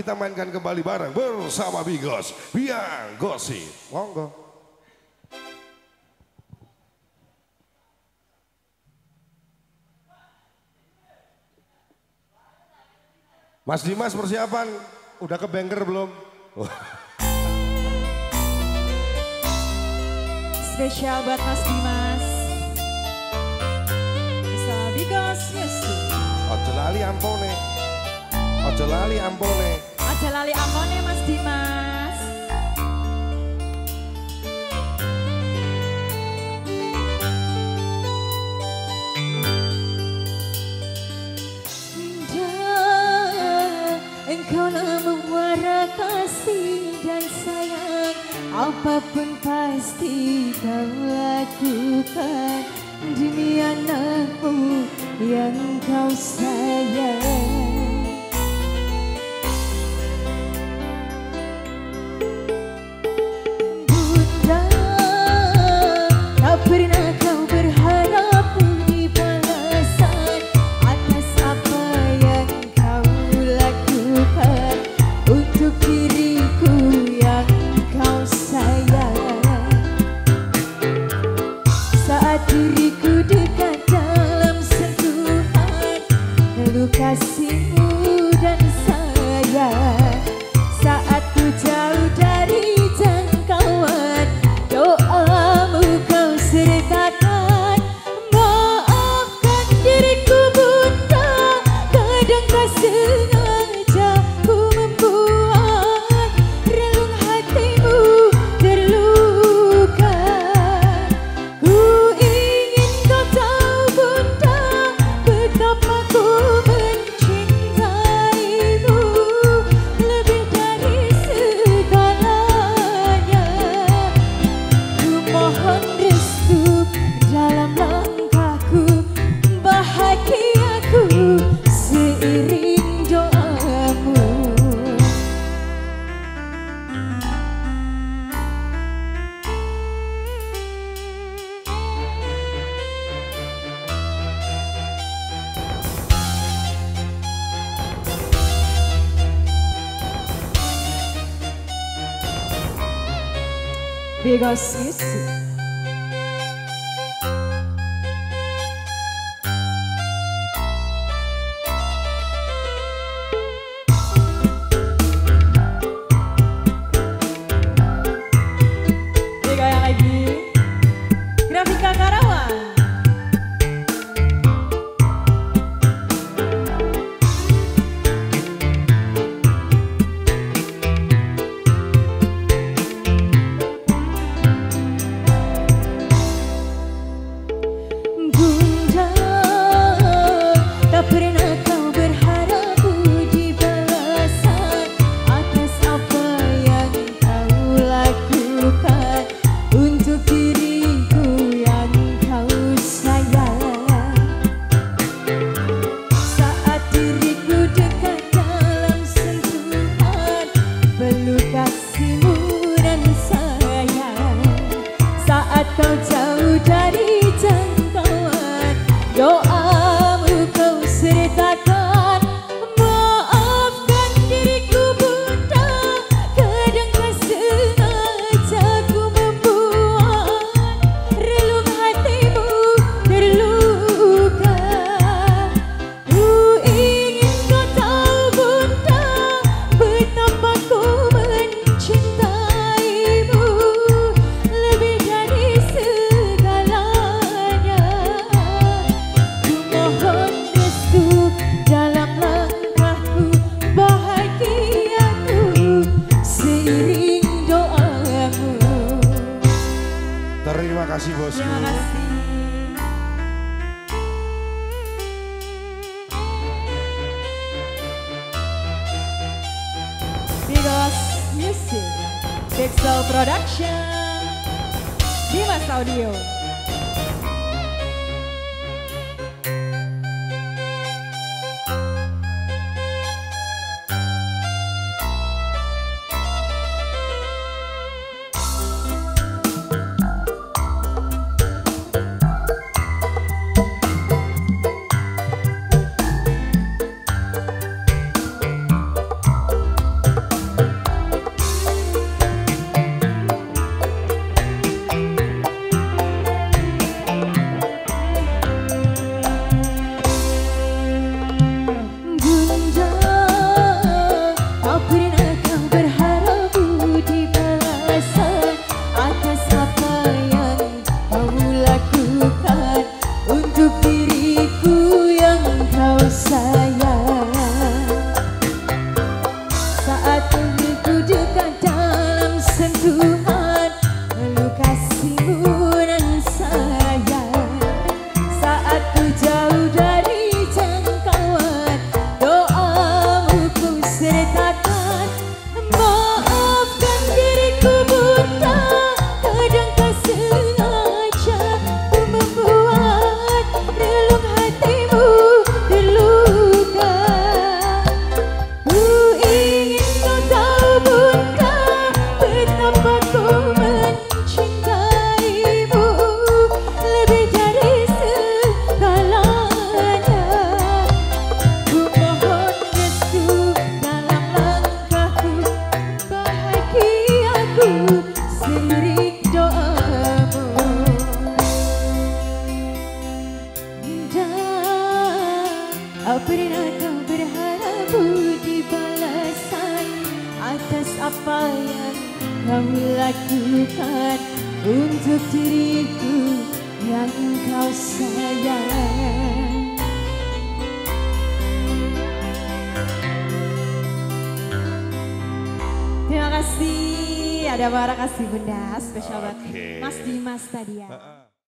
Kita mainkan kembali bareng bersama Bigos, Biang Gosi. Monggo. Mas Dimas persiapan, udah ke banker belum? Spesial buat Mas Dimas. Bisa Bigos Music. Ojo lali ampone. Ojo lali ampone. Aja lali ampone Mas Dimas. Indah, engkau muara kasih dan sayang. Apa pun pasti kau lakukan. Demi anakmu yang kau sayang you. Bigos Music. Digoyang 有爱。Terima kasih bosku. Terima kasih. Bigos Music. Pixel Production. Dimas Audio. Kau berharap budi balasan Atas apa yang kau lakukan Untuk diriku yang kau sayang Terima kasih. Ada barang kasih Bunda. Spesial buat Oke. Mas Dimas tadi ya. Ah, ah.